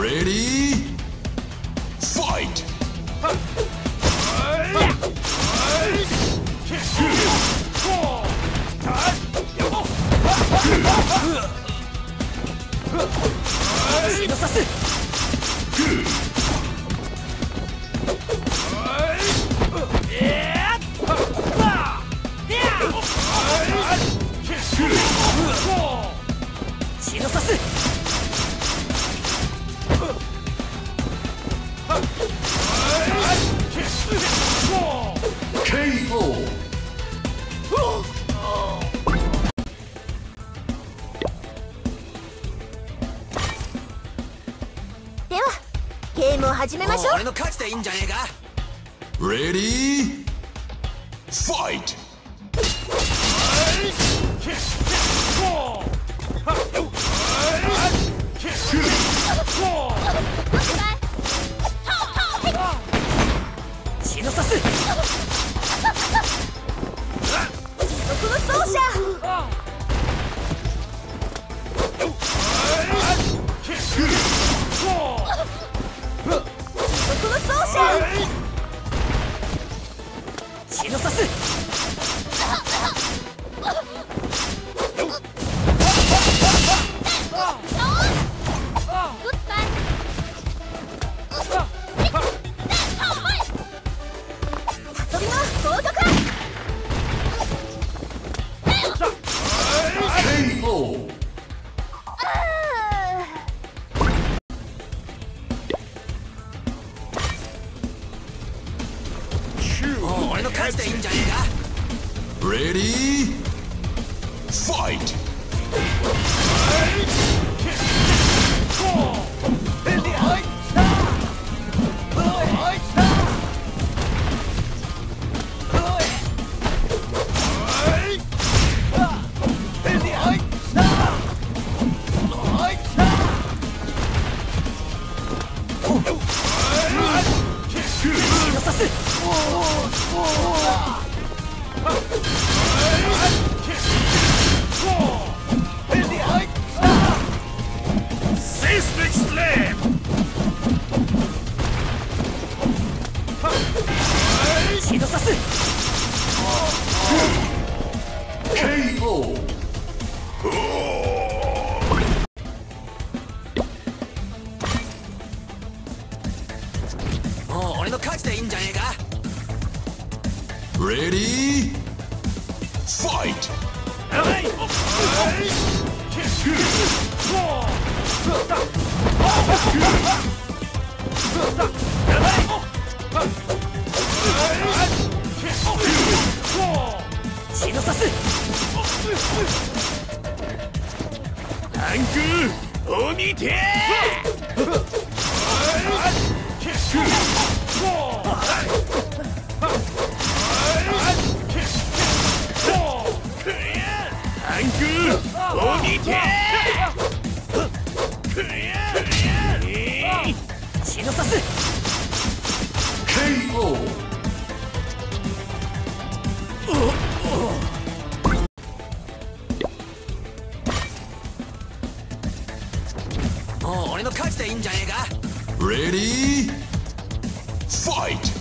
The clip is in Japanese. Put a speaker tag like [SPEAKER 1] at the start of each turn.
[SPEAKER 1] Ready? 始めましょう
[SPEAKER 2] 俺の勝ちでいいんじゃねえか
[SPEAKER 3] ？Ready? Fight!
[SPEAKER 2] 血
[SPEAKER 3] Hey!
[SPEAKER 2] もう俺の勝ちでいいんじゃねえか
[SPEAKER 3] Ready? Fight!
[SPEAKER 2] 血のさす血のさす!もう俺の勝ちでいいんじゃねえか？
[SPEAKER 3] Ready? Fight!
[SPEAKER 2] 血のさす血のさす
[SPEAKER 3] KO!
[SPEAKER 2] もう俺の勝ちでいいんじゃねえか
[SPEAKER 3] Ready? Fight!